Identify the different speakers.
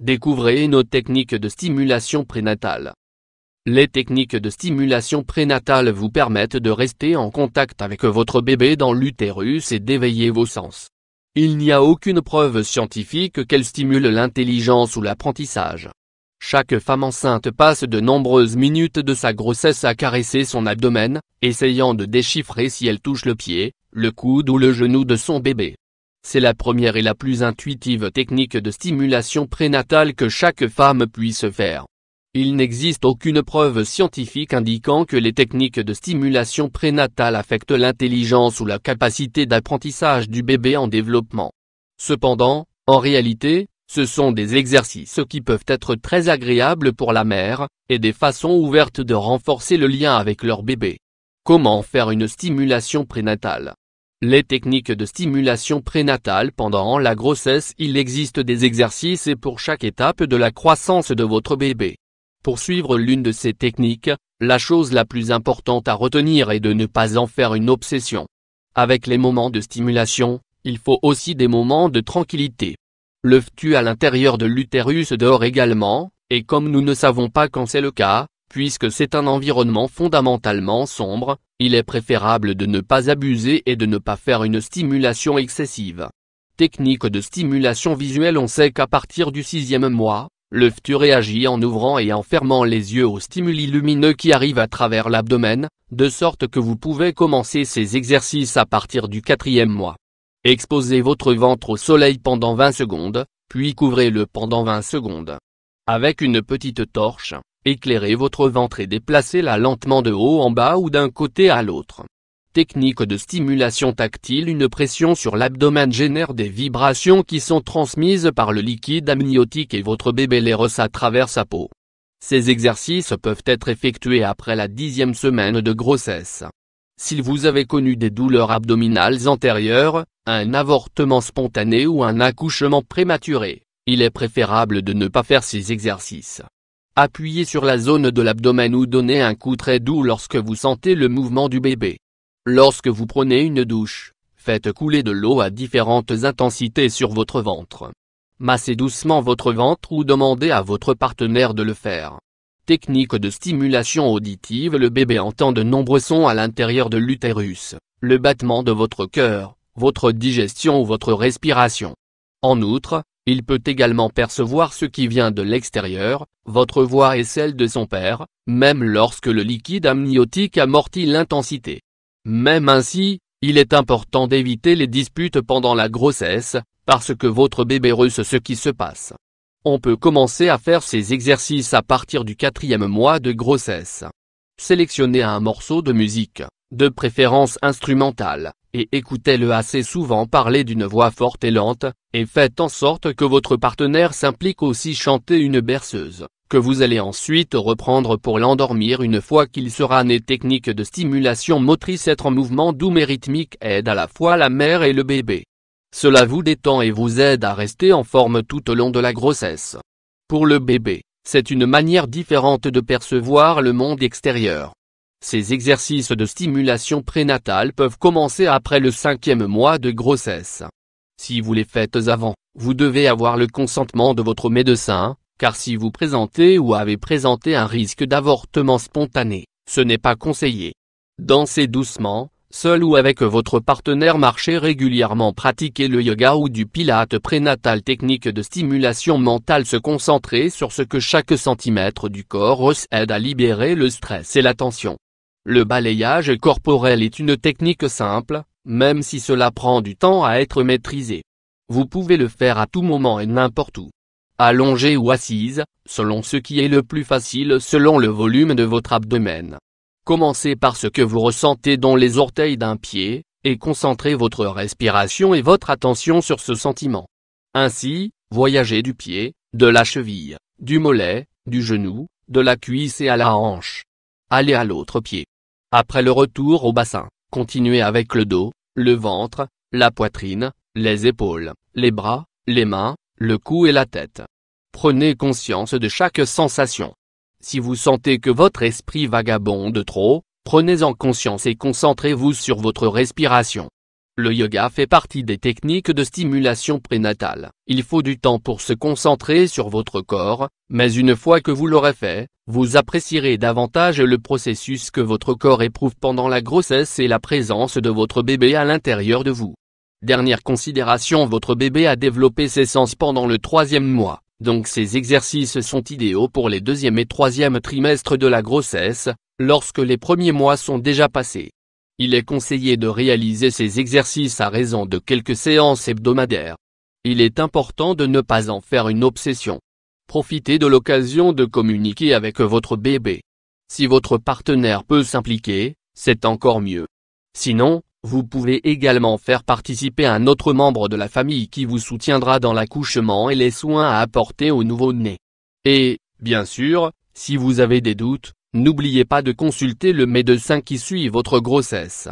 Speaker 1: découvrez nos techniques de stimulation prénatale. Les techniques de stimulation prénatale vous permettent de rester en contact avec votre bébé dans l'utérus et d'éveiller vos sens. Il n'y a aucune preuve scientifique qu'elles stimulent l'intelligence ou l'apprentissage. Chaque femme enceinte passe de nombreuses minutes de sa grossesse à caresser son abdomen, essayant de déchiffrer si elle touche le pied, le coude ou le genou de son bébé. C'est la première et la plus intuitive technique de stimulation prénatale que chaque femme puisse faire. Il n'existe aucune preuve scientifique indiquant que les techniques de stimulation prénatale affectent l'intelligence ou la capacité d'apprentissage du bébé en développement. Cependant, en réalité, ce sont des exercices qui peuvent être très agréables pour la mère, et des façons ouvertes de renforcer le lien avec leur bébé. Comment faire une stimulation prénatale? Les techniques de stimulation prénatale pendant la grossesse Il existe des exercices pour chaque étape de la croissance de votre bébé. Pour suivre l'une de ces techniques, la chose la plus importante à retenir est de ne pas en faire une obsession. Avec les moments de stimulation, il faut aussi des moments de tranquillité. Le ftu à l'intérieur de l'utérus dort également, et comme nous ne savons pas quand c'est le cas, puisque c'est un environnement fondamentalement sombre, il est préférable de ne pas abuser et de ne pas faire une stimulation excessive. Technique de stimulation visuelle On sait qu'à partir du sixième mois, le FTU réagit en ouvrant et en fermant les yeux aux stimuli lumineux qui arrivent à travers l'abdomen, de sorte que vous pouvez commencer ces exercices à partir du quatrième mois. Exposez votre ventre au soleil pendant 20 secondes, puis couvrez-le pendant 20 secondes. Avec une petite torche, éclairez votre ventre et déplacez-la lentement de haut en bas ou d'un côté à l'autre. Technique de stimulation tactile Une pression sur l'abdomen génère des vibrations qui sont transmises par le liquide amniotique et votre bébé les ressent à travers sa peau. Ces exercices peuvent être effectués après la dixième semaine de grossesse. Si vous avez connu des douleurs abdominales antérieures, un avortement spontané ou un accouchement prématuré, il est préférable de ne pas faire ces exercices. Appuyez sur la zone de l'abdomen ou donnez un coup très doux lorsque vous sentez le mouvement du bébé. Lorsque vous prenez une douche, faites couler de l'eau à différentes intensités sur votre ventre. Massez doucement votre ventre ou demandez à votre partenaire de le faire. Technique de stimulation auditive Le bébé entend de nombreux sons à l'intérieur de l'utérus, le battement de votre cœur, votre digestion ou votre respiration. En outre, il peut également percevoir ce qui vient de l'extérieur, votre voix et celle de son père, même lorsque le liquide amniotique amortit l'intensité. Même ainsi, il est important d'éviter les disputes pendant la grossesse, parce que votre bébé russe ce qui se passe. On peut commencer à faire ces exercices à partir du quatrième mois de grossesse. Sélectionnez un morceau de musique, de préférence instrumentale, et écoutez-le assez souvent parler d'une voix forte et lente, et faites en sorte que votre partenaire s'implique aussi chanter une berceuse que vous allez ensuite reprendre pour l'endormir une fois qu'il sera né. Technique de stimulation motrice Être en mouvement doux mais rythmique aide à la fois la mère et le bébé. Cela vous détend et vous aide à rester en forme tout au long de la grossesse. Pour le bébé, c'est une manière différente de percevoir le monde extérieur. Ces exercices de stimulation prénatale peuvent commencer après le cinquième mois de grossesse. Si vous les faites avant, vous devez avoir le consentement de votre médecin, car si vous présentez ou avez présenté un risque d'avortement spontané, ce n'est pas conseillé. Dansez doucement, seul ou avec votre partenaire marchez régulièrement pratiquez le yoga ou du pilate prénatal technique de stimulation mentale se concentrer sur ce que chaque centimètre du corps aide à libérer le stress et la tension. Le balayage corporel est une technique simple, même si cela prend du temps à être maîtrisé. Vous pouvez le faire à tout moment et n'importe où allongée ou assise, selon ce qui est le plus facile selon le volume de votre abdomen. Commencez par ce que vous ressentez dans les orteils d'un pied, et concentrez votre respiration et votre attention sur ce sentiment. Ainsi, voyagez du pied, de la cheville, du mollet, du genou, de la cuisse et à la hanche. Allez à l'autre pied. Après le retour au bassin, continuez avec le dos, le ventre, la poitrine, les épaules, les bras, les mains, le cou et la tête. Prenez conscience de chaque sensation. Si vous sentez que votre esprit vagabonde trop, prenez-en conscience et concentrez-vous sur votre respiration. Le yoga fait partie des techniques de stimulation prénatale. Il faut du temps pour se concentrer sur votre corps, mais une fois que vous l'aurez fait, vous apprécierez davantage le processus que votre corps éprouve pendant la grossesse et la présence de votre bébé à l'intérieur de vous. Dernière considération votre bébé a développé ses sens pendant le troisième mois, donc ces exercices sont idéaux pour les deuxième et troisième trimestres de la grossesse, lorsque les premiers mois sont déjà passés. Il est conseillé de réaliser ces exercices à raison de quelques séances hebdomadaires. Il est important de ne pas en faire une obsession. Profitez de l'occasion de communiquer avec votre bébé. Si votre partenaire peut s'impliquer, c'est encore mieux. Sinon, vous pouvez également faire participer un autre membre de la famille qui vous soutiendra dans l'accouchement et les soins à apporter au nouveau-né. Et, bien sûr, si vous avez des doutes, N'oubliez pas de consulter le médecin qui suit votre grossesse.